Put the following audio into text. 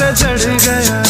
से चढ़ गया।